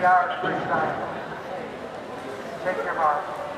the Irish freestyle. Take your mark.